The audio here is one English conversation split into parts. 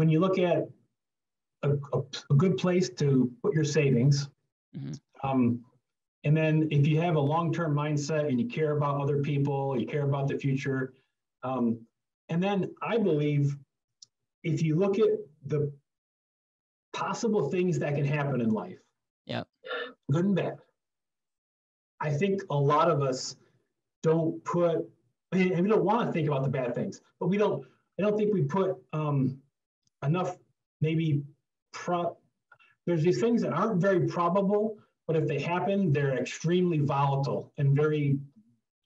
when you look at a, a, a good place to put your savings, mm-hmm. um, and then if you have a long-term mindset and you care about other people, you care about the future, um, and then I believe if you look at the possible things that can happen in life, yeah, good and bad. I think a lot of us don't put, and we don't want to think about the bad things, but we don't. I don't think we put um, enough maybe pro. There's these things that aren't very probable, but if they happen, they're extremely volatile and very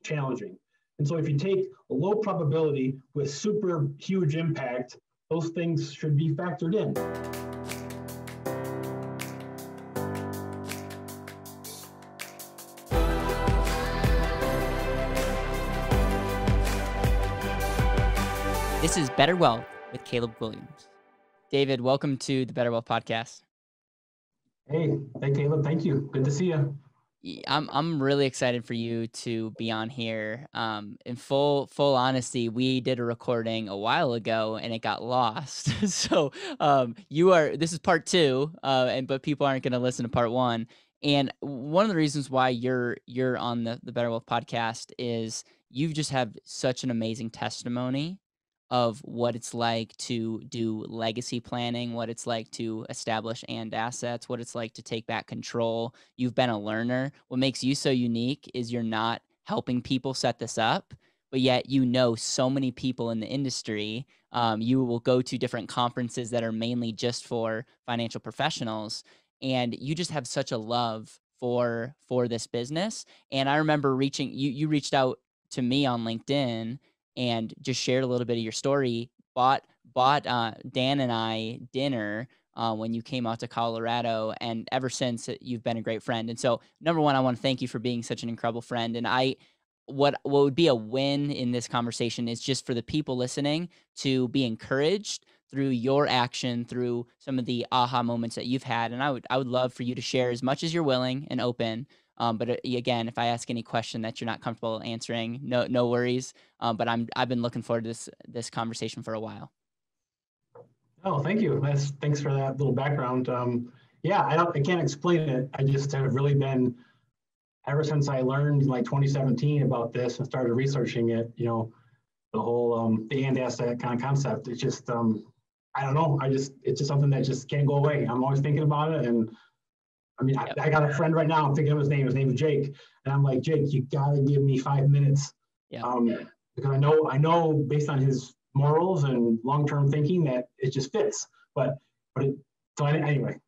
challenging. And so if you take a low probability with super huge impact, those things should be factored in. This is Better Wealth with Caleb Guilliams. David, welcome to the Better Wealth podcast. Hey, hey Caleb, thank you. Good to see you. I'm I'm really excited for you to be on here. Um, in full full honesty, we did a recording a while ago and it got lost. so um, you are this is part two, uh, and but people aren't going to listen to part one. And one of the reasons why you're you're on the the Better Wealth podcast is you just have such an amazing testimony of what it's like to do legacy planning, what it's like to establish and assets, what it's like to take back control. You've been a learner. What makes you so unique is you're not helping people set this up, but yet you know so many people in the industry. Um, you will go to different conferences that are mainly just for financial professionals, and you just have such a love for for this business. And I remember reaching you. You reached out to me on LinkedIn and just shared a little bit of your story. Bought bought uh, Dan and I dinner uh, when you came out to Colorado, and ever since uh, you've been a great friend. And so, number one, I want to thank you for being such an incredible friend. And I, what what would be a win in this conversation is just for the people listening to be encouraged through your action, through some of the aha moments that you've had. And I would I would love for you to share as much as you're willing and open um, but uh, again, if I ask any question that you're not comfortable answering, no no worries. Um, but I'm I've been looking forward to this this conversation for a while. Oh, thank you. That's thanks for that little background. Um, yeah, I don't I can't explain it. I just have really been ever since I learned like 2017 about this and started researching it. You know, the whole um, the and asset kind of concept. It's just um, I don't know. I just it's just something that just can't go away. I'm always thinking about it and I mean, yep. I, I, got a friend right now. I'm thinking of his name. His name is Jake, and I'm like, Jake, you gotta give me five minutes, yeah. um, because I know I know based on his morals and long-term thinking that it just fits. But but it, so anyway.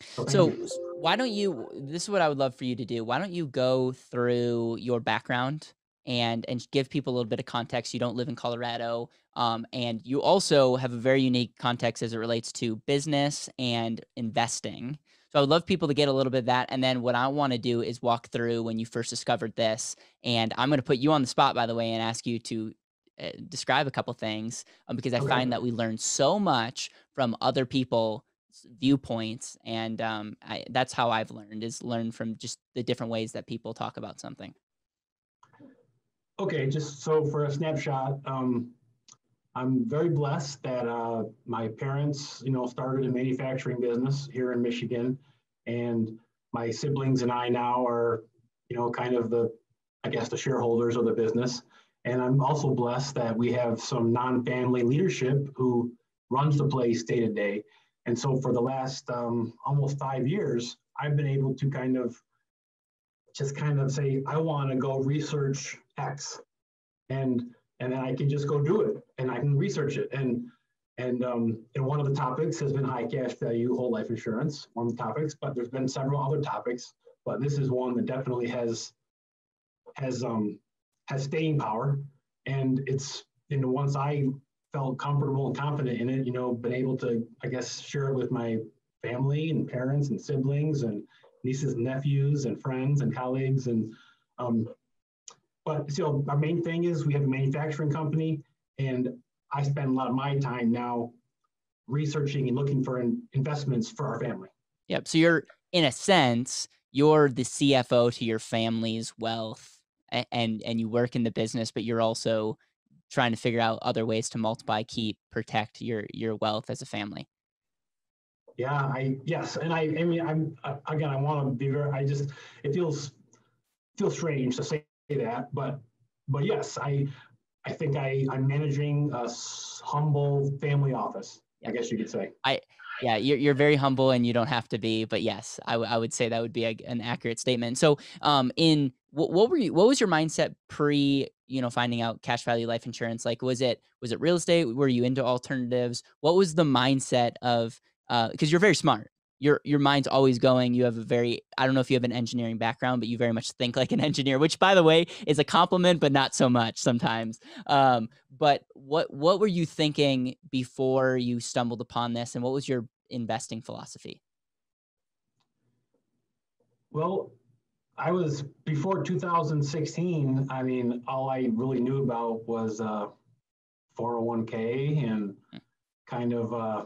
So, so why don't you? This is what I would love for you to do. Why don't you go through your background and and give people a little bit of context? You don't live in Colorado, um, and you also have a very unique context as it relates to business and investing. So I would love people to get a little bit of that. And then what I want to do is walk through when you first discovered this. And I'm going to put you on the spot, by the way, and ask you to uh, describe a couple things um, because I okay. find that we learn so much from other people viewpoints and um, I, that's how i've learned is learn from just the different ways that people talk about something okay just so for a snapshot um, I'm very blessed that uh, my parents, you know, started a manufacturing business here in Michigan, and my siblings and I now are, you know, kind of the, I guess, the shareholders of the business. And I'm also blessed that we have some non-family leadership who runs the place day to day. And so for the last um, almost five years, I've been able to kind of just kind of say, I want to go research X. And and then I can just go do it and I can research it. And and um, and one of the topics has been high cash value whole life insurance, one of the topics, but there's been several other topics, but this is one that definitely has has um has staying power. And it's you know once I felt comfortable and confident in it, you know, been able to I guess share it with my family and parents and siblings and nieces and nephews and friends and colleagues and um, but so our main thing is we have a manufacturing company, and I spend a lot of my time now researching and looking for in, investments for our family. Yep. So you're, in a sense, you're the CFO to your family's wealth, and and, and you work in the business, but you're also trying to figure out other ways to multiply, keep, protect your your wealth as a family. Yeah, I yes, and I I mean I'm uh, again I want to be very I just it feels feels strange to say that, but but yes, I I think I I'm managing a humble family office. I guess you could say. I yeah, you're you're very humble and you don't have to be, but yes, I, I would say that would be a, an accurate statement. So, um, in what, what were you? What was your mindset pre, you know, finding out cash value life insurance? Like, was it was it real estate? Were you into alternatives? What was the mindset of? Uh because uh, you're very smart your your mind's always going. You have a very I don't know if you have an engineering background, but you very much think like an engineer, which by the way is a compliment, but not so much sometimes. Um, but what what were you thinking before you stumbled upon this, and what was your investing philosophy? Well, I was before 2016. I mean, all I really knew about was uh, 401k and hmm. kind of uh,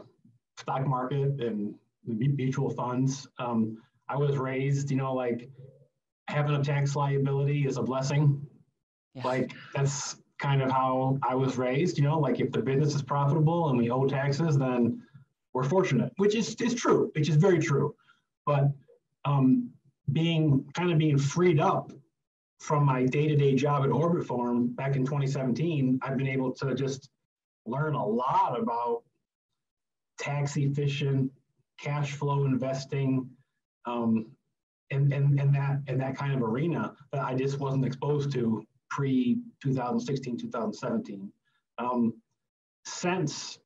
stock market and mutual funds. Um, I was raised, you know, like having a tax liability is a blessing. Yeah. Like that's kind of how I was raised, you know, like if the business is profitable and we owe taxes, then we're fortunate, which is, is true, which is very true. But um, being kind of being freed up from my day-to-day job at Orbitform back in 2017, I've been able to just learn a lot about tax efficient cash flow investing, um, and, and, and that and that kind of arena that I just wasn't exposed to pre 2016, 2017. Um, since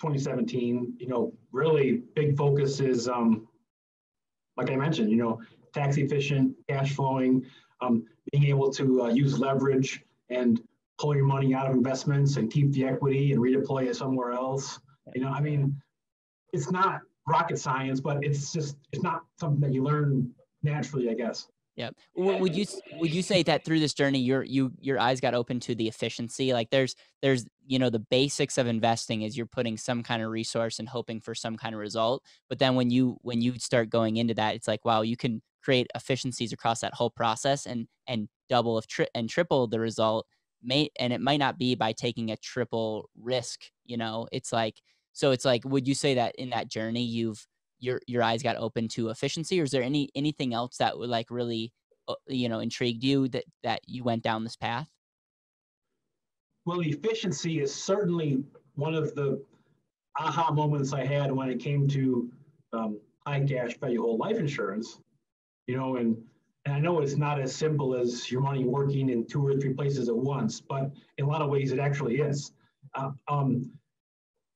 2017, you know, really big focus is, um, like I mentioned, you know, tax efficient, cash flowing, um, being able to uh, use leverage and pull your money out of investments and keep the equity and redeploy it somewhere else. You know, I mean, it's not rocket science, but it's just it's not something that you learn naturally, I guess. Yeah. Would you would you say that through this journey, your you your eyes got open to the efficiency? Like there's there's you know the basics of investing is you're putting some kind of resource and hoping for some kind of result. But then when you when you start going into that, it's like wow, you can create efficiencies across that whole process and and double of tri- and triple the result. May and it might not be by taking a triple risk. You know, it's like so it's like, would you say that in that journey you've your your eyes got open to efficiency, or is there any anything else that would like really uh, you know intrigued you that that you went down this path? Well, efficiency is certainly one of the aha moments I had when it came to um, high cash value whole life insurance. You know, and and I know it's not as simple as your money working in two or three places at once, but in a lot of ways it actually is. Uh, um,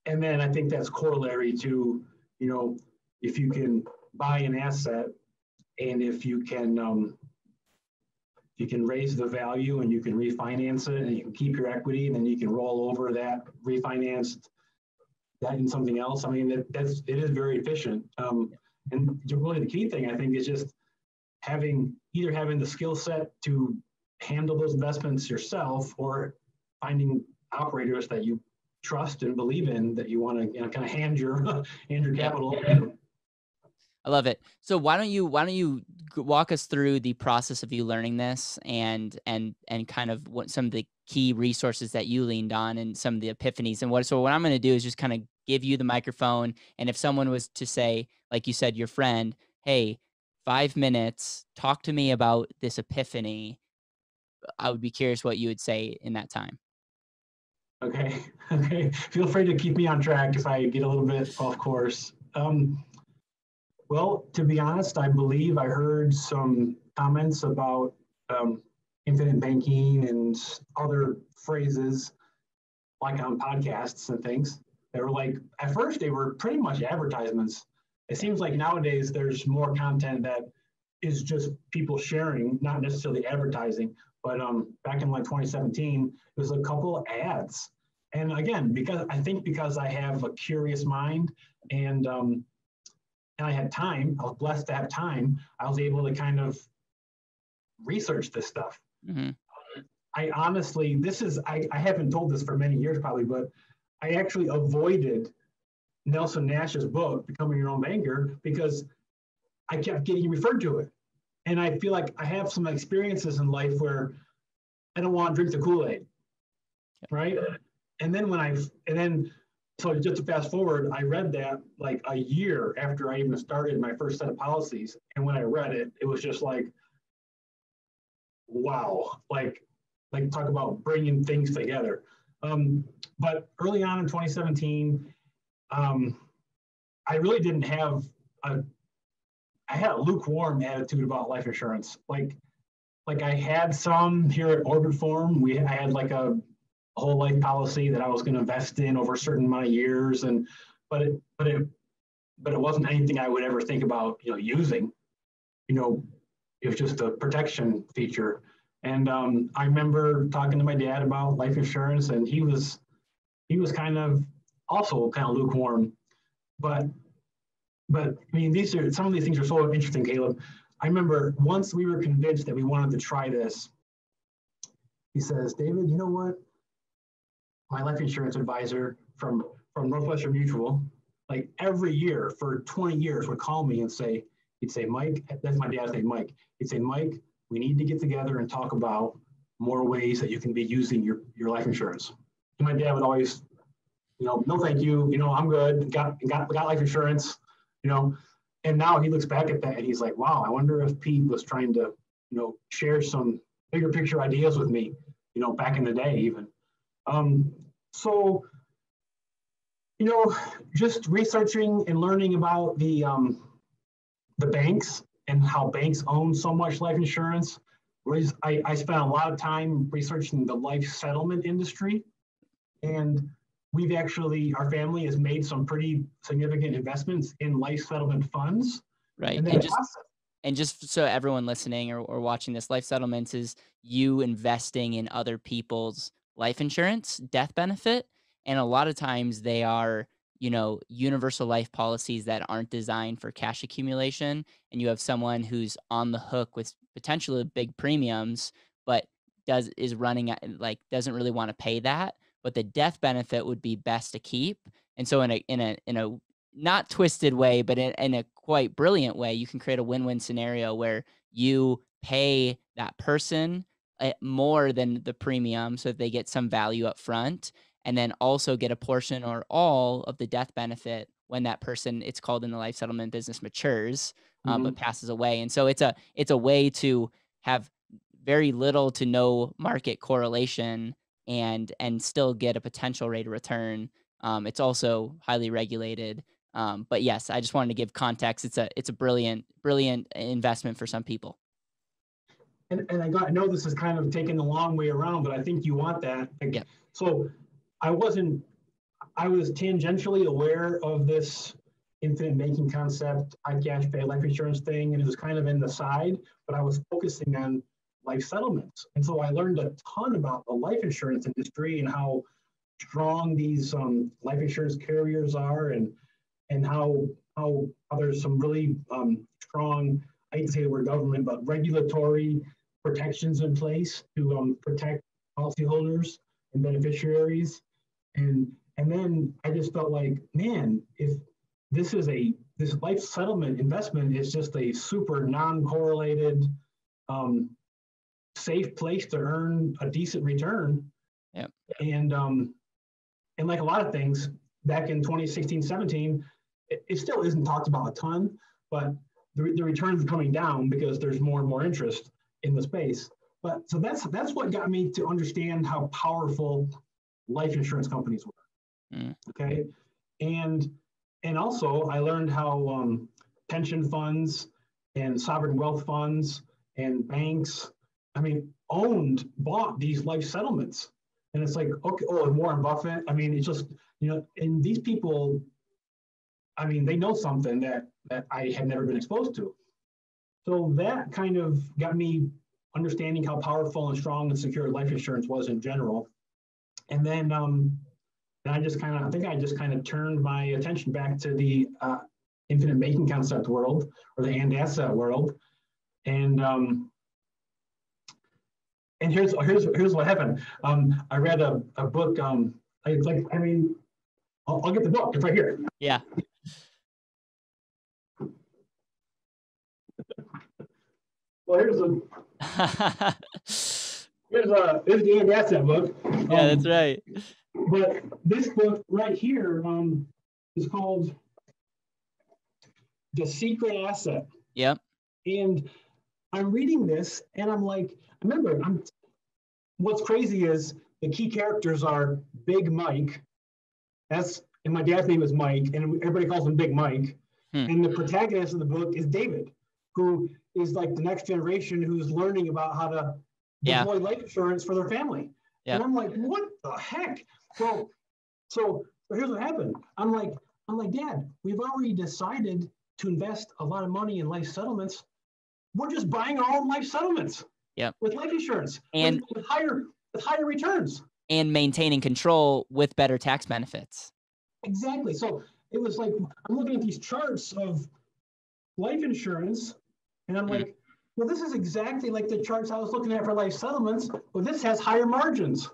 and then I think that's corollary to, you know, if you can buy an asset and if you can um, you can raise the value and you can refinance it and you can keep your equity and then you can roll over that refinanced that in something else. I mean, that, that's it is very efficient. Um, and really the key thing I think is just having either having the skill set to handle those investments yourself or finding operators that you trust and believe in that you want to you know, kind of hand your hand your capital. I love it. So why don't you why don't you walk us through the process of you learning this and and and kind of what some of the key resources that you leaned on and some of the epiphanies and what so what I'm going to do is just kind of give you the microphone and if someone was to say like you said your friend, "Hey, 5 minutes, talk to me about this epiphany." I would be curious what you would say in that time. Okay. Okay. Feel free to keep me on track if I get a little bit off course. Um, well, to be honest, I believe I heard some comments about um, infinite banking and other phrases like on podcasts and things. They were like, at first, they were pretty much advertisements. It seems like nowadays there's more content that is just people sharing, not necessarily advertising. But um, back in like 2017, it was a couple ads. And again, because I think because I have a curious mind and um, and I had time, I was blessed to have time. I was able to kind of research this stuff. Mm-hmm. I honestly, this is I, I haven't told this for many years probably, but I actually avoided Nelson Nash's book, Becoming Your Own Banker, because I kept getting referred to it. And I feel like I have some experiences in life where I don't want to drink the Kool Aid. right? And then when I and then so just to fast forward, I read that like a year after I even started my first set of policies, and when I read it, it was just like, wow, like like talk about bringing things together. Um, but early on in 2017, um, I really didn't have a I had a lukewarm attitude about life insurance. Like like I had some here at Orbitform. We I had like a whole life policy that I was going to invest in over a certain amount of years, and but it but it but it wasn't anything I would ever think about you know using. You know, it was just a protection feature. And um, I remember talking to my dad about life insurance, and he was he was kind of also kind of lukewarm. But but I mean, these are some of these things are so interesting, Caleb. I remember once we were convinced that we wanted to try this, he says, David, you know what? My life insurance advisor from, from Northwestern Mutual, like every year for 20 years would call me and say, he'd say, Mike, that's my dad's name, Mike. He'd say, Mike, we need to get together and talk about more ways that you can be using your, your life insurance. And my dad would always, you know, no, thank you. You know, I'm good. Got, got, got life insurance, you know, and now he looks back at that and he's like, wow, I wonder if Pete was trying to, you know, share some bigger picture ideas with me, you know, back in the day even. Um, so, you know, just researching and learning about the um, the banks and how banks own so much life insurance. I, I spent a lot of time researching the life settlement industry, and we've actually our family has made some pretty significant investments in life settlement funds. Right. And, and just, and just so everyone listening or, or watching this life settlements is you investing in other people's life insurance death benefit and a lot of times they are you know universal life policies that aren't designed for cash accumulation. And you have someone who's on the hook with potentially big premiums but does is running like doesn't really want to pay that but the death benefit would be best to keep. And so in a in a in a not twisted way, but in, in a quite brilliant way, you can create a win-win scenario where you pay that person eh, more than the premium so that they get some value up front and then also get a portion or all of the death benefit when that person it's called in the life settlement business matures um, mm-hmm. but passes away and so it's a it's a way to have very little to no market correlation and and still get a potential rate of return. Um, it's also highly regulated. Um, but yes, I just wanted to give context. It's a it's a brilliant brilliant investment for some people. And, and I got I know this is kind of taking the long way around, but I think you want that. Like, yeah. So I wasn't I was tangentially aware of this infinite banking concept, high cash pay life insurance thing, and it was kind of in the side, but I was focusing on life settlements. And so I learned a ton about the life insurance industry and how strong these um, life insurance carriers are and and how how, how there's some really um, strong, I hate to say the word government, but regulatory protections in place to um, protect policyholders and beneficiaries. And and then I just felt like, man, if this is a this life settlement investment is just a super non-correlated um, safe place to earn a decent return. Yeah. And um, and like a lot of things back in 2016, 17, it, it still isn't talked about a ton, but the, the returns are coming down because there's more and more interest in the space. But so that's that's what got me to understand how powerful life insurance companies were. Mm. Okay. And and also I learned how um, pension funds and sovereign wealth funds and banks I mean, owned, bought these life settlements. And it's like, okay, oh, and Warren Buffett. I mean, it's just, you know, and these people, I mean, they know something that that I had never been exposed to. So that kind of got me understanding how powerful and strong and secure life insurance was in general. And then um, and I just kind of, I think I just kind of turned my attention back to the uh, infinite banking concept world or the and asset world. And um, and here's here's here's what happened. Um, I read a, a book. Um, I like I mean, I'll, I'll get the book. It's right here. Yeah. well, here's a. Here's a here's the asset book. Yeah, that's Um, right. But this book right here um, is called The Secret Asset. Yep. And I'm reading this and I'm like, remember, I'm what's crazy is the key characters are Big Mike. That's and my dad's name is Mike, and everybody calls him Big Mike. Hmm. And the protagonist of the book is David, who is like the next generation who's learning about how to Yeah. deploy life insurance for their family. Yeah. And I'm like, what the heck? So, so so here's what happened. I'm like, I'm like, Dad, we've already decided to invest a lot of money in life settlements. We're just buying our own life settlements. Yep. With life insurance. And- with higher with higher returns. And maintaining control with better tax benefits. Exactly. So it was like I'm looking at these charts of life insurance, and I'm Mm. like, well, this is exactly like the charts I was looking at for life settlements, but this has higher margins.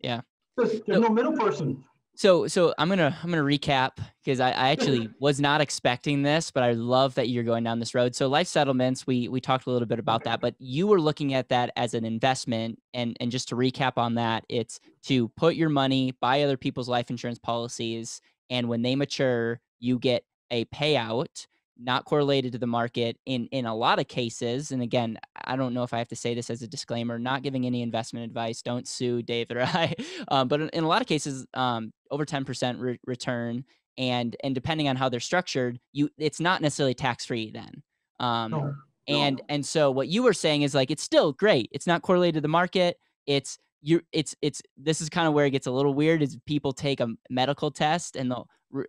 Yeah. There's, there's So- no middle person. So so I'm gonna I'm gonna recap because I, I actually was not expecting this, but I love that you're going down this road. So life settlements, we we talked a little bit about that, but you were looking at that as an investment, and and just to recap on that, it's to put your money, buy other people's life insurance policies, and when they mature, you get a payout not correlated to the market in in a lot of cases and again i don't know if i have to say this as a disclaimer not giving any investment advice don't sue david or i um, but in, in a lot of cases um, over 10% re- return and and depending on how they're structured you it's not necessarily tax free then um, No. and No. and so what you were saying is like it's still great it's not correlated to the market it's you it's it's this is kind of where it gets a little weird is people take a medical test and the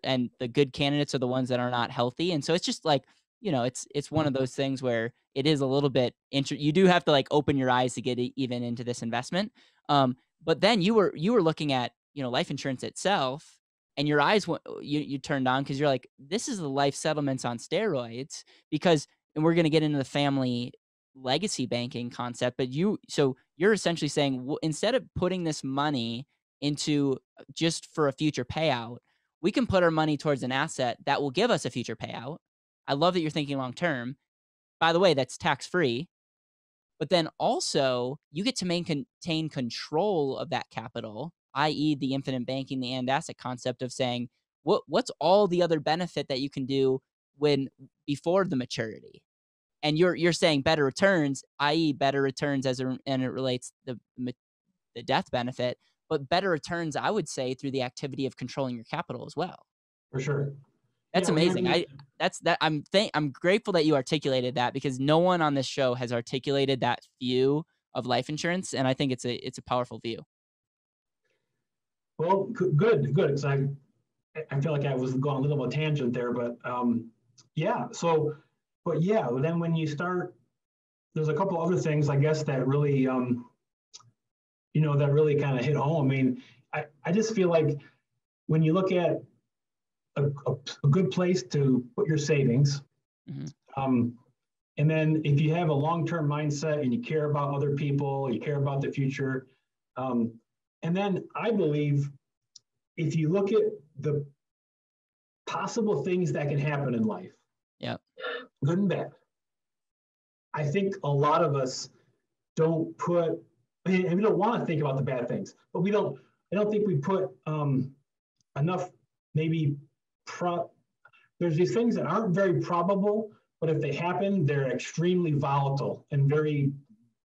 and the good candidates are the ones that are not healthy and so it's just like you know it's it's one of those things where it is a little bit inter- you do have to like open your eyes to get even into this investment um but then you were you were looking at you know life insurance itself and your eyes went you, you turned on because you're like this is the life settlements on steroids because and we're going to get into the family legacy banking concept but you so you're essentially saying instead of putting this money into uh, just for a future payout we can put our money towards an asset that will give us a future payout. I love that you're thinking long term. By the way that's tax free but then also you get to maintain control of that capital i.e the infinite banking the and asset concept of saying what what's all the other benefit that you can do when before the maturity? And you're you're saying better returns i.e better returns as a, and it relates the the death benefit but better returns i would say through the activity of controlling your capital as well. For sure. that's Yeah, amazing. i you- that's that i'm thank i'm grateful that you articulated that because no one on this show has articulated that view of life insurance and i think it's a it's a powerful view Well, good, good. Because I, I feel like I was going a little of a tangent there, but um, yeah. So, but yeah. Then when you start, there's a couple other things I guess that really, um, you know, that really kind of hit home. I mean, I, I just feel like when you look at a, a, a good place to put your savings, Mhm. um, and then if you have a long-term mindset and you care about other people, you care about the future, um, and then I believe if you look at the possible things that can happen in life, yeah, good and bad, I think a lot of us don't put, and we don't want to think about the bad things, but we don't, I don't think we put um, enough maybe pro, there's these things that aren't very probable, but if they happen, they're extremely volatile and very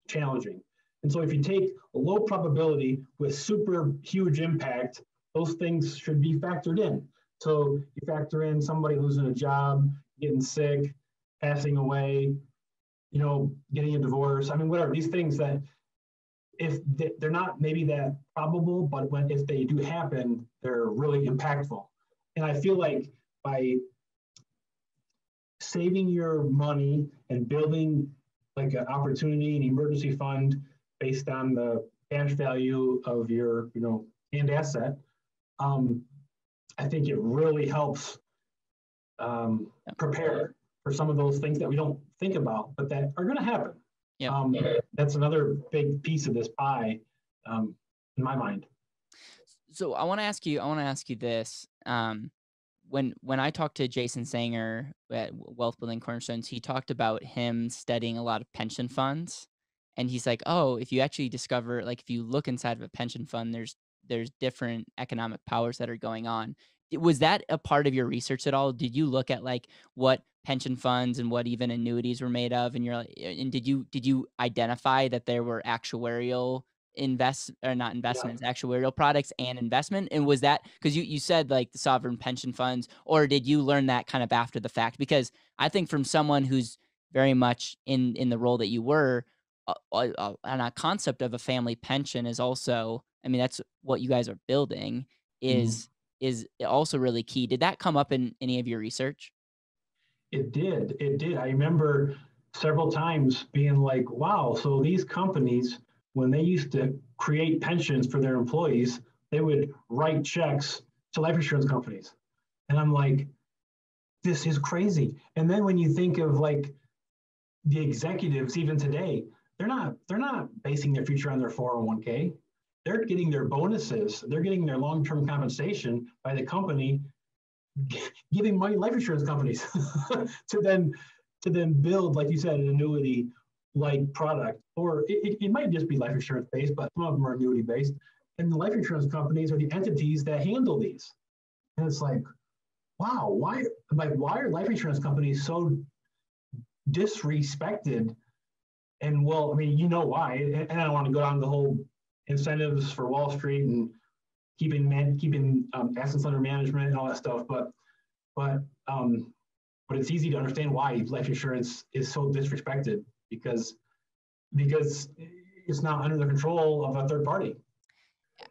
challenging. And so if you take a low probability with super huge impact, those things should be factored in. So you factor in somebody losing a job, getting sick, passing away, you know, getting a divorce. I mean, whatever, these things that if they- they're not maybe that probable, but when if they do happen, they're really impactful. And I feel like by saving your money and building like an opportunity, an emergency fund based on the cash value of your, you know, and asset, um, I think it really helps um, prepare for some of those things that we don't think about, but that are going to happen. Yeah. Um, that's another big piece of this pie, um, in my mind. so I want to ask you. I want to ask you this. Um, when when I talked to Jason Sanger at Wealth Building Cornerstones, he talked about him studying a lot of pension funds, and he's like, "Oh, if you actually discover like if you look inside of a pension fund, there's there's different economic powers that are going on." Was that a part of your research at all? Did you look at like what pension funds and what even annuities were made of and you're like and did you did you identify that there were actuarial invest or not Yeah. investments, actuarial products and investment? And was that because you you said like the sovereign pension funds, or did you learn that kind of after the fact? Because I think from someone who's very much in in the role that you were, and a concept of a family pension is also, I mean, that's what you guys are building Mhm. is is also really key. Did that come up in any of your research? It did. It did. I remember several times being like, wow, so these companies, when they used to create pensions for their employees, they would write checks to life insurance companies. And I'm like, this is crazy. And then when you think of like the executives even today, they're not they're not basing their future on their 401k. They're getting their bonuses, they're getting their long-term compensation by the company giving money life insurance companies to then to then build, like you said, an annuity like product, or it, it might just be life insurance based, but some of them are annuity based. And the life insurance companies are the entities that handle these. And it's like, wow, why like why are life insurance companies so disrespected? And well, I mean, you know why. And I don't want to go down the whole incentives for Wall Street and keeping man, keeping um, assets under management and all that stuff. But but um, but it's easy to understand why life insurance is so disrespected because because it's not under the control of a third party.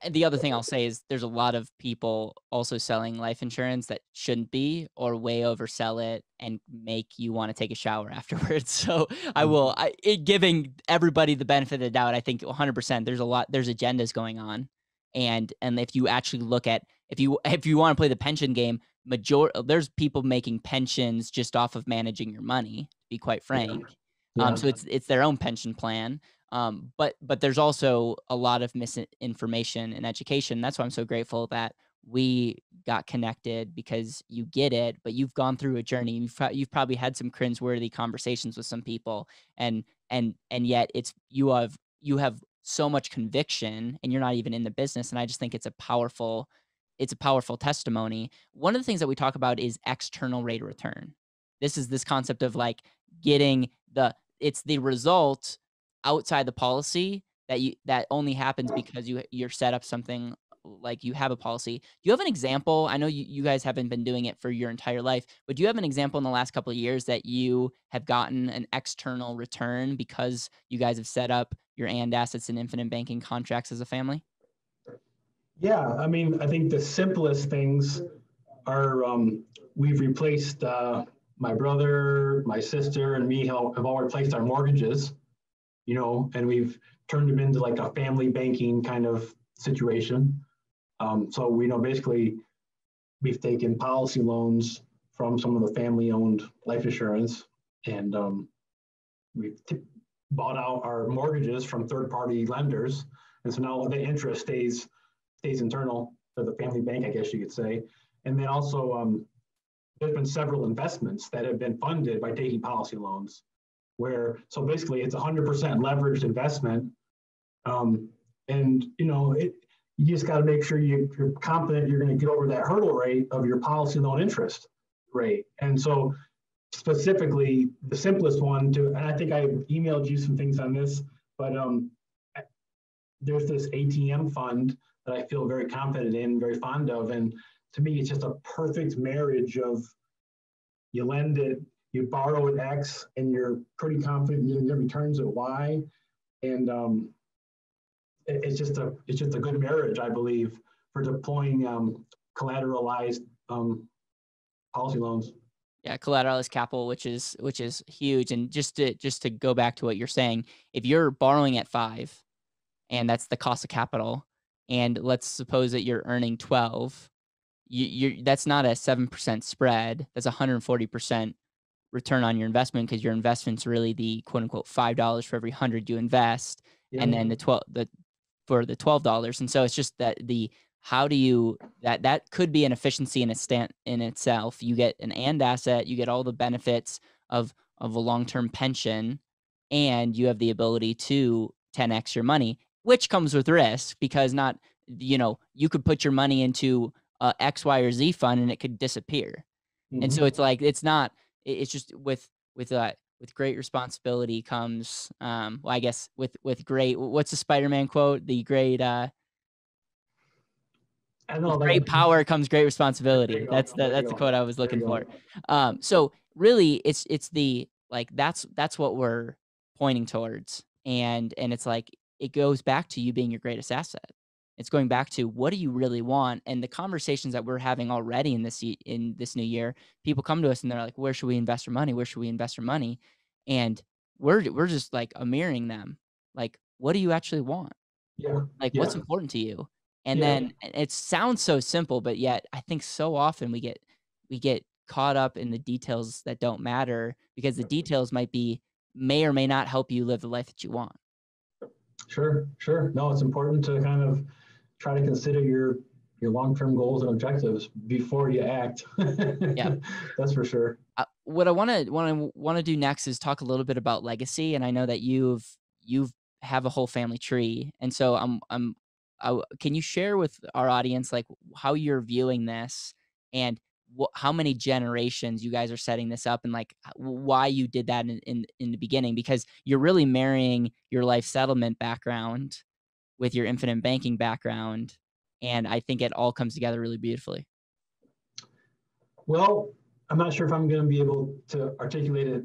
The other thing I'll say is there's a lot of people also selling life insurance that shouldn't be or way oversell it and make you want to take a shower afterwards. So I will I it, giving everybody the benefit of the doubt. I think 100% there's a lot there's agendas going on. And and if you actually look at if you if you want to play the pension game, major there's people making pensions just off of managing your money, to be quite Yeah. frank. Um, so it's it's their own pension plan um, but but there's also a lot of misinformation in education. That's why I'm so grateful that we got connected because you get it, but you've gone through a journey. You've you've probably had some cringeworthy conversations with some people, and and and yet it's you have you have so much conviction, and you're not even in the business. And I just think it's a powerful it's a powerful testimony. One of the things that we talk about is external rate of return. This is this concept of like getting the it's the result outside the policy that you that only happens because you you're set up something like you have a policy. Do you have an example? I know you, you guys haven't been doing it for your entire life, but do you have an example in the last couple of years that you have gotten an external return because you guys have set up your and assets and infinite banking contracts as a family? Yeah. I mean, I think the simplest things are um, we've replaced uh, my brother, my sister, and me have, have all replaced our mortgages, you know, and we've turned them into like a family banking kind of situation. Um, so we know basically we've taken policy loans from some of the family owned life insurance and um, we've t- bought out our mortgages from third party lenders. And so now the interest stays stays internal to the family bank, I guess you could say. And then also um, there's been several investments that have been funded by taking policy loans where so basically it's 100% leveraged investment. Um, and you know it, you just got to make sure you, you're confident you're going to get over that hurdle rate of your policy loan interest rate. And so specifically the simplest one to and i think i emailed you some things on this but um, there's this atm fund that i feel very confident in very fond of and to me it's just a perfect marriage of you lend it you borrow at x and you're pretty confident you get returns at y and um, it, it's just a it's just a good marriage i believe for deploying um, collateralized um, policy loans Yeah, collateralized capital, which is which is huge. And just to just to go back to what you're saying, if you're borrowing at five, and that's the cost of capital, and let's suppose that you're earning twelve, you, you're that's not a seven percent spread. That's 140 percent return on your investment because your investment's really the quote unquote five dollars for every hundred you invest, yeah and then the twelve the for the twelve dollars. And so it's just that the how do you that that could be an efficiency in a stand in itself. You get an and asset, you get all the benefits of of a long term pension and you have the ability to 10x your money, which comes with risk because not, you know, you could put your money into a X, Y, or Z fund and it could disappear. Mm-hmm. And so mm-hmm. it's like, it's not, it's just with, with, uh, with great responsibility comes, um, well, I guess with, with great, what's the Spider-Man quote? The great, uh, I know, great power comes great responsibility. That's the, that's the quote I was looking for. Um, so really it's, it's the, like, that's, that's what we're pointing towards. And, and it's like, it goes back to you being your greatest asset. It's going back to what do you really want? And the conversations that we're having already in this in this new year, people come to us and they're like, "Where should we invest our money? Where should we invest our money?" And we're we're just like mirroring them. Like, what do you actually want? Yeah. Like, yeah. what's important to you? And yeah. then it sounds so simple, but yet I think so often we get we get caught up in the details that don't matter because the details might be may or may not help you live the life that you want. Sure, sure. No, it's important to kind of try to consider your your long-term goals and objectives before you act. yeah, that's for sure. Uh, what I want to want to want to do next is talk a little bit about legacy, and I know that you've you've have a whole family tree, and so I'm I'm. I, can you share with our audience like how you're viewing this and wh- how many generations you guys are setting this up and like why you did that in, in in the beginning because you're really marrying your life settlement background with your infinite banking background. And I think it all comes together really beautifully. Well, I'm not sure if I'm going to be able to articulate it,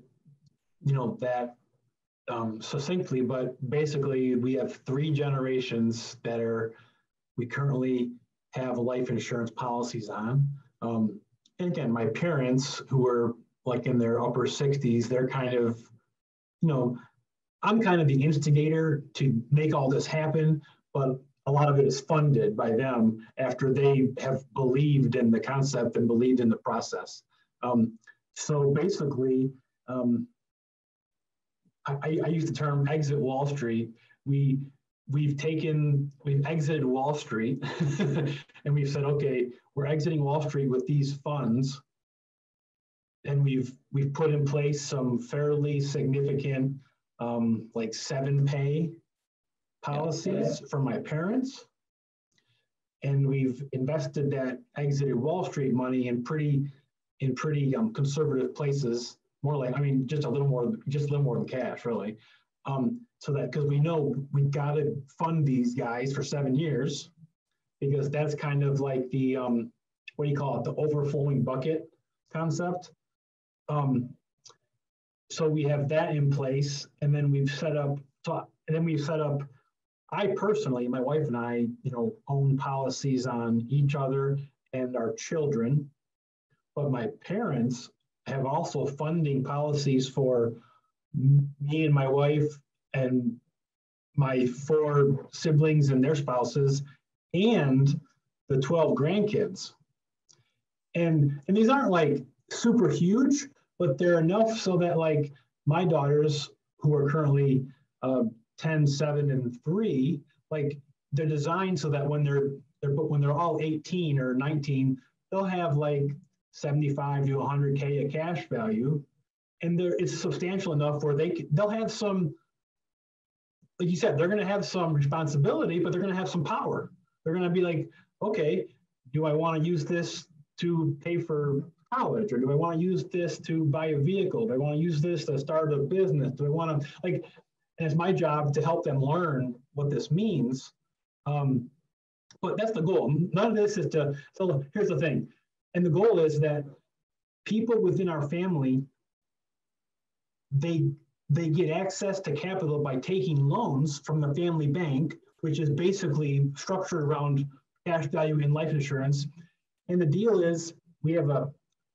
you know, that um, succinctly, but basically we have three generations that are, we currently have life insurance policies on. Um, and again, my parents who were like in their upper 60s, they're kind of, you know, I'm kind of the instigator to make all this happen, but a lot of it is funded by them after they have believed in the concept and believed in the process. Um, so basically, um, I, I, use the term exit Wall Street. We we've taken we've exited Wall Street, and we've said, okay, we're exiting Wall Street with these funds, and we've we've put in place some fairly significant um, like seven pay policies from my parents. And we've invested that exited Wall Street money in pretty in pretty um, conservative places, more like I mean, just a little more, just a little more than cash, really. Um, so that because we know we got to fund these guys for seven years, because that's kind of like the um, what do you call it, the overflowing bucket concept. Um, so we have that in place, and then we've set up, and then we've set up. I personally, my wife and I, you know, own policies on each other and our children, but my parents have also funding policies for me and my wife and my four siblings and their spouses and the 12 grandkids. And and these aren't like super huge, but they're enough so that like my daughters who are currently uh, 10 7 and 3 like they're designed so that when they're they're when they're all 18 or 19 they'll have like 75 to 100k of cash value. And it's substantial enough where they they'll have some like you said they're going to have some responsibility but they're going to have some power. They're going to be like okay do i want to use this to pay for college? Or do I want to use this to buy a vehicle? Do I want to use this to start a business? Do I want to, like, and it's my job to help them learn what this means. Um, but that's the goal. None of this is to, so here's the thing. And the goal is that people within our family, they they get access to capital by taking loans from the family bank, which is basically structured around cash value and life insurance. And the deal is we have a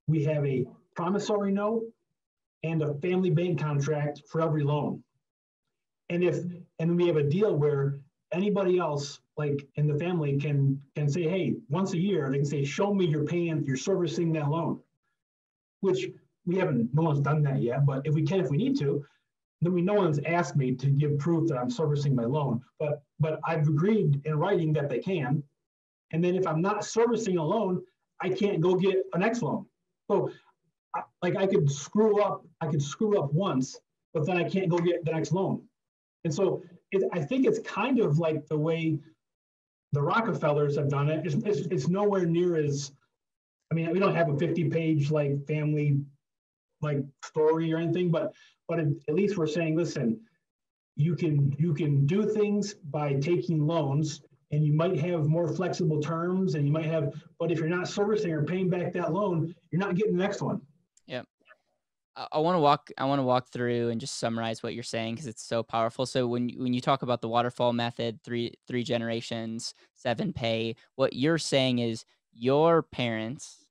we have a promissory note and a family bank contract for every loan. And if and we have a deal where anybody else like in the family can can say, hey, once a year they can say, show me you're paying, you're servicing that loan. Which we haven't, no one's done that yet, but if we can, if we need to, then we no one's asked me to give proof that I'm servicing my loan. But but I've agreed in writing that they can. And then if I'm not servicing a loan, I can't go get an next loan. So, like I could screw up, I could screw up once, but then I can't go get the next loan. And so it, I think it's kind of like the way the Rockefellers have done it. It's, it's, it's nowhere near as, I mean, we don't have a 50 page like family like story or anything, but but at least we're saying, listen, you can you can do things by taking loans and you might have more flexible terms and you might have but if you're not servicing or paying back that loan you're not getting the next one. Yeah i, I want to walk i want to walk through and just summarize what you're saying because it's so powerful. So when when you talk about the waterfall method three three generations seven pay what you're saying is your parents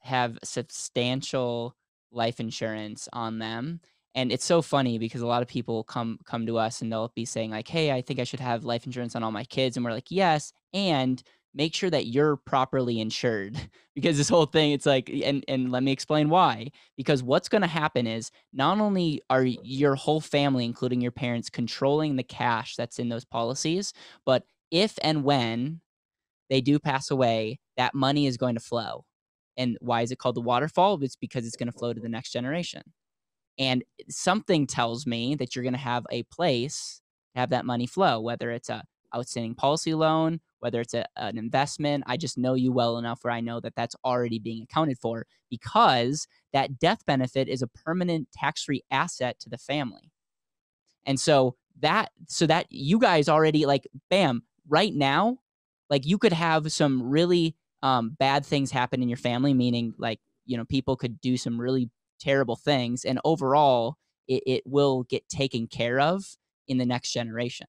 have substantial life insurance on them and it's so funny because a lot of people come come to us and they'll be saying like hey i think i should have life insurance on all my kids. And we're like yes. And make sure that you're properly insured because this whole thing it's like and and let me explain why. Because what's going to happen is not only are your whole family including your parents controlling the cash that's in those policies but if and when they do pass away that money is going to flow. And why is it called the waterfall? It's because it's going to flow to the next generation and something tells me that you're going to have a place to have that money flow, whether it's a outstanding policy loan, whether it's a, an investment. I just know you well enough where I know that that's already being accounted for because that death benefit is a permanent tax-free asset to the family. And so that so that you guys already like bam, right now, like you could have some really um, bad things happen in your family, meaning like you know people could do some really terrible things and overall it, it will get taken care of in the next generation.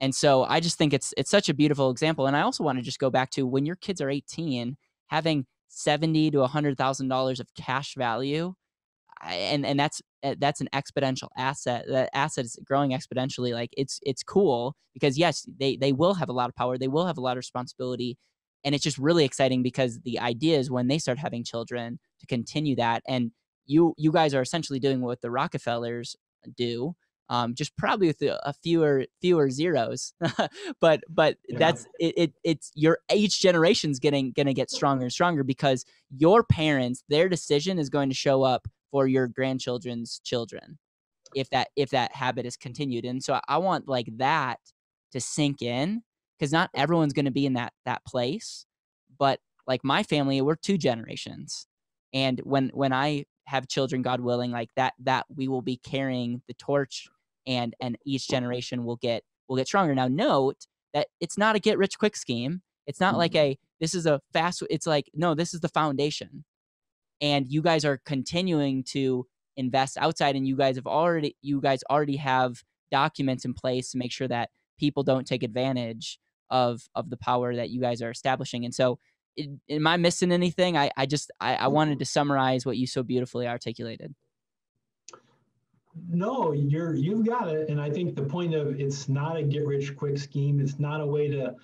And so i just think it's it's such a beautiful example and i also want to just go back to when your kids are 18 having 70 to 100 thousand dollars of cash value and and that's eh, that's an exponential asset that asset is growing exponentially like it's it's cool because yes they they will have a lot of power they will have a lot of responsibility and it's just really exciting because the idea is when they start having children to continue that and you you guys are essentially doing what the Rockefellers do, um, just probably with a, a fewer fewer zeros. but but yeah. that's it, it. It's your each generation's getting gonna get stronger and stronger because your parents, their decision is going to show up for your grandchildren's children, if that if that habit is continued. And so I want like that to sink in because not everyone's going to be in that that place, but like my family, we're two generations. And when when I have children god willing like that that we will be carrying the torch and and each generation will get will get stronger. Now note that it's not a get rich quick scheme. It's not like mm-hmm. a this is a fast it's like no this is the foundation. And you guys are continuing to invest outside and you guys have already you guys already have documents in place to make sure that people don't take advantage of of the power that you guys are establishing. And so am I missing anything? I, I just I, I wanted to summarize what you so beautifully articulated. No, you're you've got it, and I think the point of it's not a get rich quick scheme. It's not a way to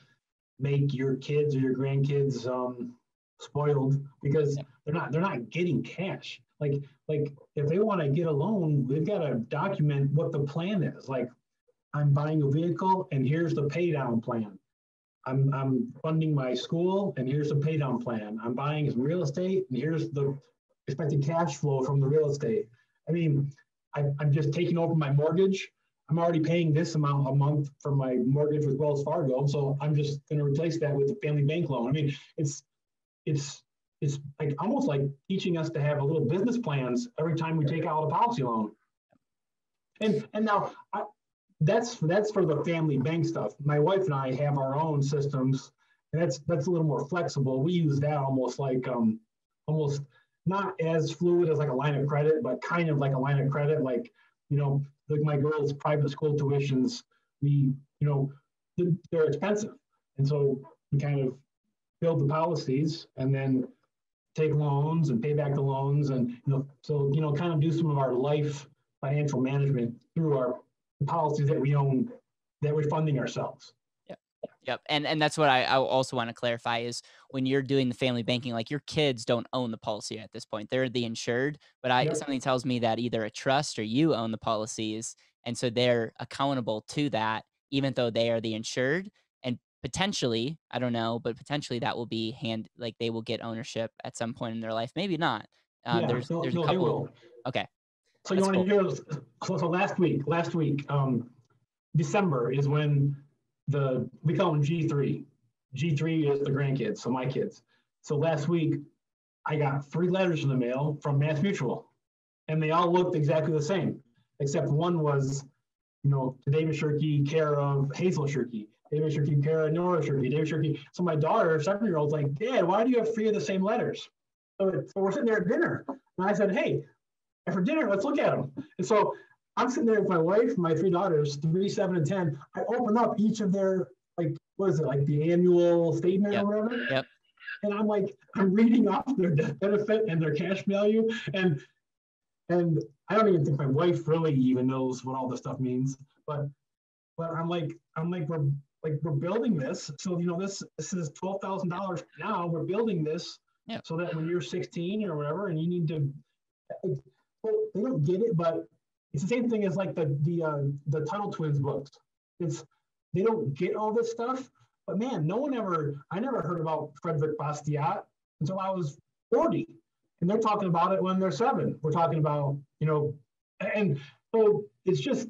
make your kids or your grandkids um, spoiled because they're not they're not getting cash. Like like if they want to get a loan, they've got to document what the plan is. Like I'm buying a vehicle, and here's the pay down plan. I'm, I'm funding my school and here's a pay down plan. I'm buying some real estate and here's the expected cash flow from the real estate. I mean, I, I'm just taking over my mortgage. I'm already paying this amount a month for my mortgage with Wells Fargo. So I'm just going to replace that with a family bank loan. I mean, it's, it's, it's like almost like teaching us to have a little business plans every time we take out a policy loan. And, and now I, that's that's for the family bank stuff. My wife and I have our own systems, and that's that's a little more flexible. We use that almost like um almost not as fluid as like a line of credit, but kind of like a line of credit. Like you know, like my girls' private school tuitions, we you know they're expensive, and so we kind of build the policies and then take loans and pay back the loans, and you know so you know kind of do some of our life financial management through our policies that we own that we're funding ourselves. Yep. Yep. And and that's what I, I also want to clarify is when you're doing the family banking, like your kids don't own the policy at this point. They're the insured, but I yep. something tells me that either a trust or you own the policies. And so they're accountable to that, even though they are the insured. And potentially, I don't know, but potentially that will be hand like they will get ownership at some point in their life. Maybe not. Um, yeah, there's there's a couple. Okay. So you want to hear? So, so last week, last week, um, December is when the we call them G three. G three is the grandkids, so my kids. So last week, I got three letters in the mail from Mass Mutual, and they all looked exactly the same, except one was, you know, to David Shirkey, care of Hazel Shirkey. David Shirkey, care of Nora Shirkey. David Shirkey. So my daughter, seven year old, like, Dad, why do you have three of the same letters? So, so we're sitting there at dinner, and I said, Hey, for dinner, let's look at them. And so I'm sitting there with my wife, my three daughters, three, seven, and ten. I open up each of their like what is it like the annual statement Yep. or whatever. Yep. And I'm like, I'm reading off their death benefit and their cash value, and and I don't even think my wife really even knows what all this stuff means. But but I'm like, I'm like, we're like we're building this. So you know, this this is twelve thousand dollars now. We're building this Yep. so that when you're 16 or whatever, and you need to they don't get it, but it's the same thing as like the the uh, the Tuttle Twins books. It's they don't get all this stuff, but man, no one ever. I never heard about Frederick Bastiat until I was 40, and they're talking about it when they're seven. We're talking about you know, and so it's just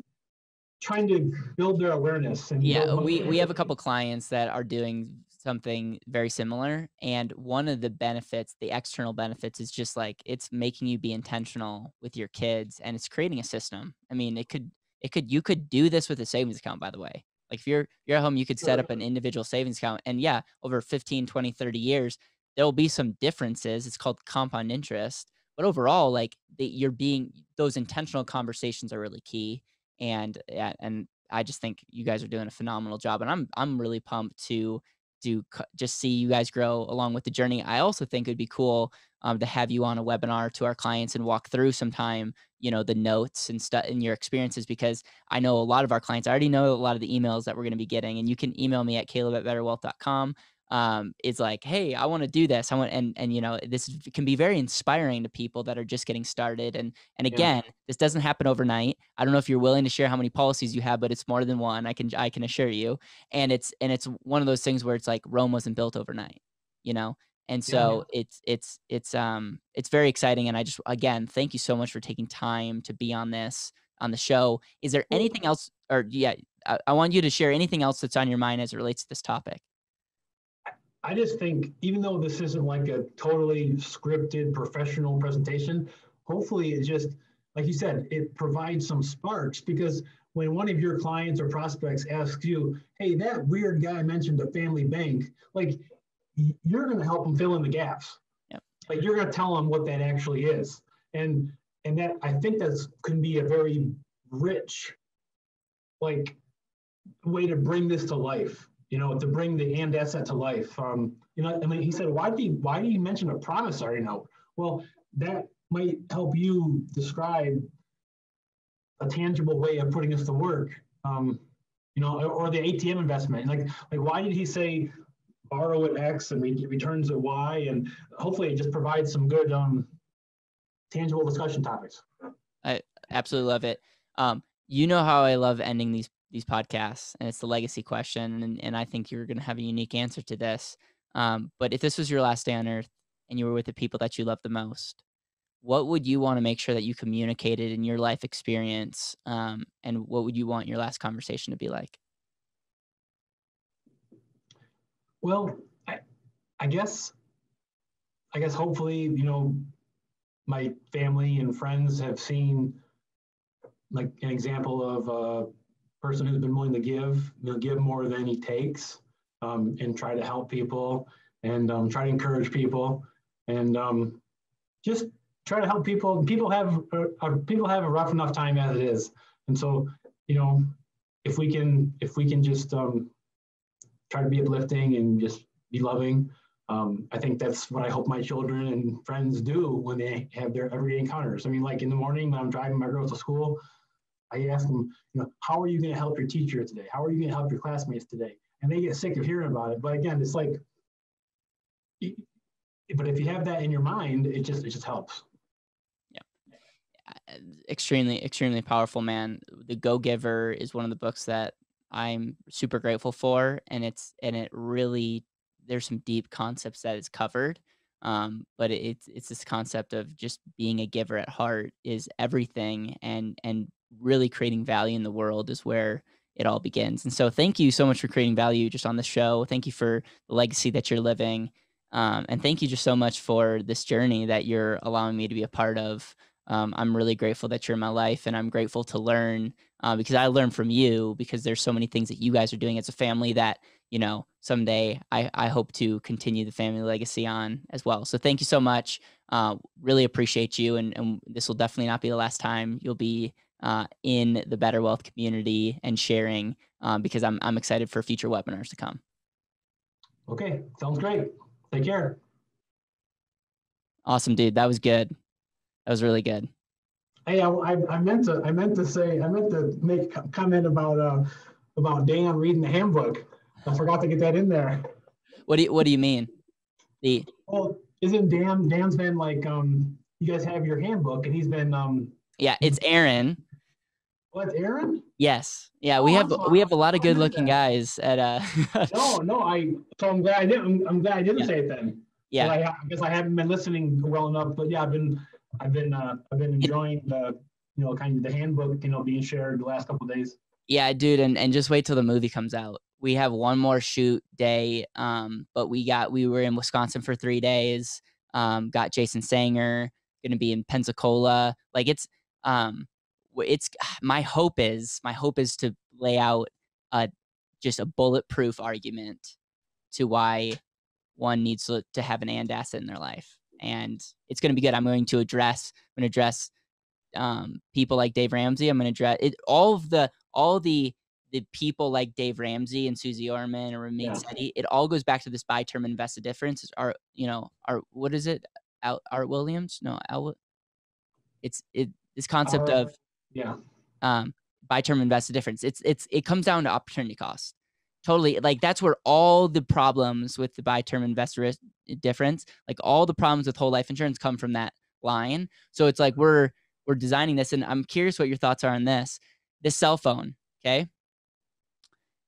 trying to build their awareness. And Yeah, we we have a couple clients that are doing something very similar and one of the benefits, the external benefits is just like it's making you be intentional with your kids and it's creating a system. I mean, it could it could you could do this with a savings account by the way. Like if you're you're at home, you could set up an individual savings account and yeah, over 15, 20, 30 years, there will be some differences. It's called compound interest, but overall like the, you're being those intentional conversations are really key and yeah, and I just think you guys are doing a phenomenal job, and I'm I'm really pumped to to just see you guys grow along with the journey. I also think it'd be cool um, to have you on a webinar to our clients and walk through sometime, you know, the notes and stuff and your experiences because I know a lot of our clients. I already know a lot of the emails that we're going to be getting, and you can email me at caleb at betterwealth.com. Um, it's like, hey, I want to do this. I want, and and you know, this can be very inspiring to people that are just getting started. And and Yeah. again, this doesn't happen overnight. I don't know if you're willing to share how many policies you have, but it's more than one. I can I can assure you. And it's and it's one of those things where it's like Rome wasn't built overnight, you know. And Yeah. so it's it's it's um it's very exciting. And I just again thank you so much for taking time to be on this on the show. Is there anything else, or yeah, I, I want you to share anything else that's on your mind as it relates to this topic. I just think, even though this isn't like a totally scripted professional presentation, hopefully it just, like you said, it provides some sparks because when one of your clients or prospects asks you, hey, that weird guy mentioned a family bank, like you're going to help them fill in the gaps. Yep. Like you're going to tell them what that actually is. And and that I think that's can be a very rich like way to bring this to life you know, to bring the and asset to life. Um, you know, I mean, he said, why do you, why do you mention a promissory note? Well, that might help you describe a tangible way of putting us to work. Um, you know, or, or the ATM investment. Like, like why did he say borrow at X and re- returns at Y? And hopefully, it just provides some good um, tangible discussion topics. I absolutely love it. Um, you know how I love ending these these podcasts, and it's the legacy question, and, and I think you're going to have a unique answer to this. Um, but if this was your last day on Earth and you were with the people that you love the most, what would you want to make sure that you communicated in your life experience, um, and what would you want your last conversation to be like? Well, I, I guess, I guess hopefully, you know, my family and friends have seen like an example of a person who's been willing to give, you know, give more than he takes, um, and try to help people and um, try to encourage people and um, just try to help people. People have uh, uh, people have a rough enough time as it is, and so you know, if we can if we can just um, try to be uplifting and just be loving. Um, I think that's what I hope my children and friends do when they have their everyday encounters. I mean, like in the morning when I'm driving my girls to school, I ask them, you know, how are you going to help your teacher today? How are you going to help your classmates today? And they get sick of hearing about it. But again, it's like, but if you have that in your mind, it just it just helps. Uh, extremely extremely powerful man the go giver is one of the books that i'm super grateful for and it's and it really there's some deep concepts that it's covered Um, but it's it's this concept of just being a giver at heart is everything, and and really creating value in the world is where it all begins. And so, thank you so much for creating value just on the show. Thank you for the legacy that you're living, um, and thank you just so much for this journey that you're allowing me to be a part of. Um, I'm really grateful that you're in my life, and I'm grateful to learn uh, because I learn from you because there's so many things that you guys are doing as a family that you know someday I, I hope to continue the family legacy on as well. So thank you so much. Uh, really appreciate you, and, and this will definitely not be the last time you'll be uh, in the Better Wealth community and sharing um, because I'm I'm excited for future webinars to come. Okay, sounds great. Take care. Awesome, dude. That was good. That was really good. Hey, I, I, I meant to I meant to say I meant to make a comment about uh about Dan reading the handbook. I forgot to get that in there. What do you What do you mean? The well, isn't Dan Dan's been like um you guys have your handbook and he's been um yeah it's Aaron. What Aaron? Yes. Yeah, we oh, have we have a lot of good looking guys at uh No, no, I so I'm glad I didn't I'm, glad I didn't yeah. say it then. Yeah. I, I guess I haven't been listening well enough, but yeah, I've been I've been uh, I've been enjoying the you know kind of the handbook you know being shared the last couple days. Yeah, dude, and and just wait till the movie comes out. We have one more shoot day, um, but we got we were in Wisconsin for three days. Um, got Jason Sanger going to be in Pensacola. Like it's um, it's my hope is my hope is to lay out a just a bulletproof argument to why one needs to, to have an and asset in their life and it's going to be good. I'm going to address. I'm going to address um, people like Dave Ramsey. I'm going to address it, all of the all the the people like Dave Ramsey and Suze Orman or Ramit yeah. Sethi. It all goes back to this buy term invested difference. Are you know are what is it? Al, Art Williams? No, Al. It's it this concept uh, of yeah. Um buy term invested difference. It's it's it comes down to opportunity cost. Totally like that's where all the problems with the buy term investor difference like all the problems with whole life insurance come from that line. So it's like we're we're designing this and i'm curious what your thoughts are on this. The cell phone okay?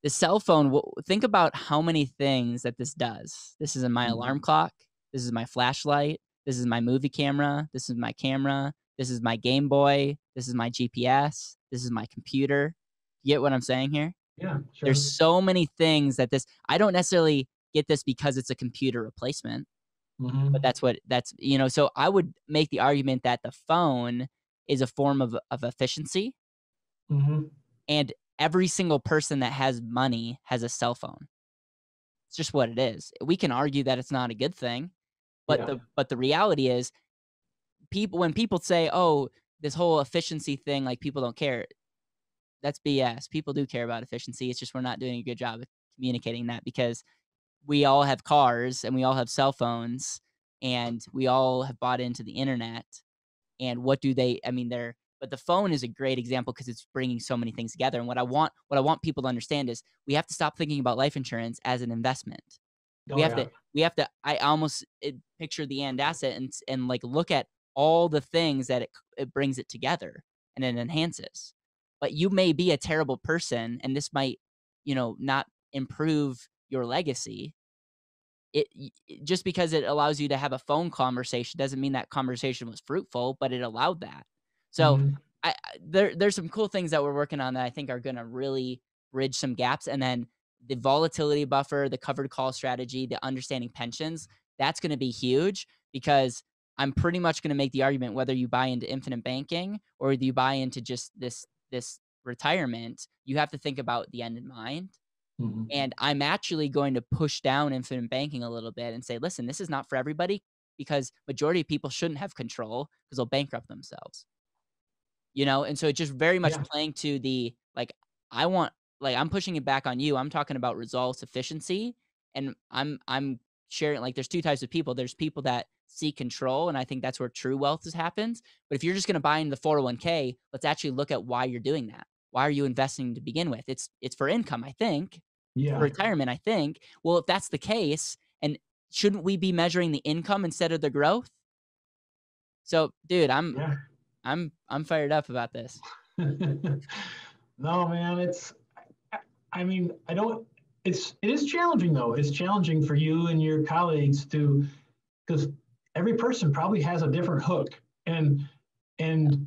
The cell phone think about how many things that this does. This is my alarm mm-hmm. clock. This is my flashlight. This is my movie camera. This is my camera this is my game boy this is my gps this is my computer you get what i'm saying here yeah. Sure. There's so many things that this, I don't necessarily get this because it's a computer replacement, mm-hmm. but that's what that's, you know, so I would make the argument that the phone is a form of, of efficiency. Mm-hmm. And every single person that has money has a cell phone. It's just what it is. We can argue that it's not a good thing, but yeah. the but the reality is people when people say, "Oh, this whole efficiency thing like people don't care." that's BS. People do care about efficiency. It's just we're not doing a good job of communicating that because we all have cars and we all have cell phones and we all have bought into the internet. And what do they? I mean, they're but the phone is a great example because it's bringing so many things together. And what I want, what I want people to understand is we have to stop thinking about life insurance as an investment. Oh, we have yeah. to, we have to. I almost eh, picture the and asset and and like look at all the things that it it brings it together and it enhances but you may be a terrible person and this might you know not improve your legacy it, just because it allows you to have a phone conversation doesn't mean that conversation was fruitful but it allowed that so mm-hmm. I, there there's some cool things that we're working on that I think are going to really bridge some gaps and then the volatility buffer the covered call strategy the understanding pensions that's going to be huge because I'm pretty much going to make the argument whether you buy into infinite banking or you buy into just this this retirement, you have to think about the end in mind. Mm-hmm. And I'm actually going to push down infinite banking a little bit and say, listen, this is not for everybody because majority of people shouldn't have control because they'll bankrupt themselves. You know, and so it's just very much yeah. playing to the like I want like I'm pushing it back on you. I'm talking about results efficiency and I'm I'm sharing like there's two types of people. There's people that seek control. And I think that's where true wealth happens. But if you're just going to buy into the 401k, let's actually look at why you're doing that. Why are you investing to begin with? It's it's for income, I think. Yeah. Retirement, I think. Well, if that's the case, and shouldn't we be measuring the income instead of the growth? So, dude, I'm yeah. I'm I'm fired up about this. no, man, it's I mean, I don't it's it is challenging though. It's challenging for you and your colleagues to because every person probably has a different hook, and and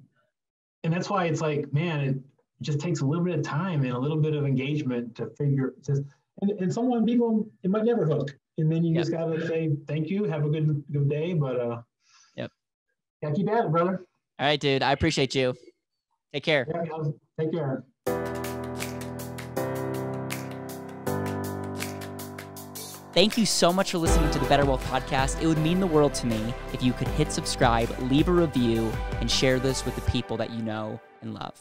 and that's why it's like, man, it just takes a little bit of time and a little bit of engagement to figure. Just and, and someone people it might never hook, and then you yep. just gotta say thank you, have a good good day, but uh, yep, yeah, keep at it, brother. All right, dude. I appreciate you. Take care. Yeah, take care. Thank you so much for listening to the Better Wealth Podcast. It would mean the world to me if you could hit subscribe, leave a review, and share this with the people that you know and love.